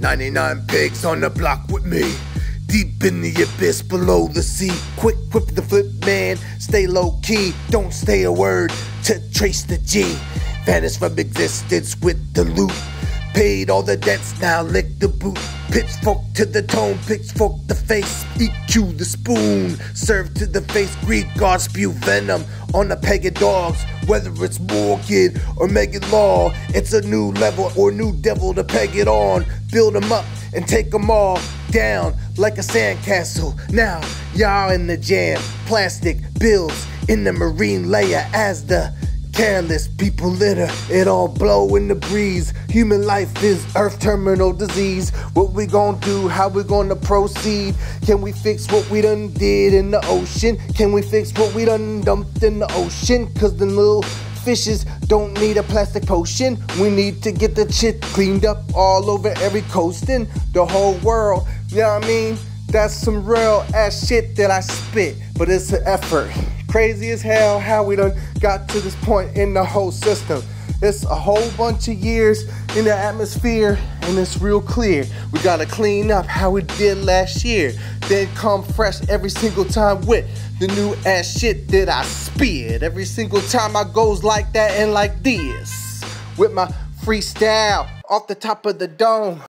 99 pigs on the block with me. Deep in the abyss below the sea. Quick whip the flip man, stay low key. Don't stay a word to trace the G. Vanish from existence with the loot. Paid all the debts, now lick the boot. Pitchfork to the tone, pitchfork the face. EQ the spoon, serve to the face. Greek God spew venom on the pagan dogs. Whether it's Morgan or Megan Law, it's a new level or new devil to peg it on. Build them up and take them all down like a sandcastle. Now, y'all in the jam. Plastic bills in the marine layer as the careless people litter it all blow in the breeze. Human life is earth terminal disease. What we gonna do? How we gonna proceed? Can we fix what we done did in the ocean? Can we fix what we done dumped in the ocean? Cause the little fishes don't need a plastic potion. We need to get the shit cleaned up all over every coast in the whole world you know what i mean? That's some real ass shit that i spit but it's an effort Crazy as hell how we done got to this point in the whole system. It's a whole bunch of years in the atmosphere and it's real clear. We gotta clean up how we did last year. Then come fresh every single time with the new ass shit that I spit. Every single time I goes like that and like this. With my freestyle off the top of the dome.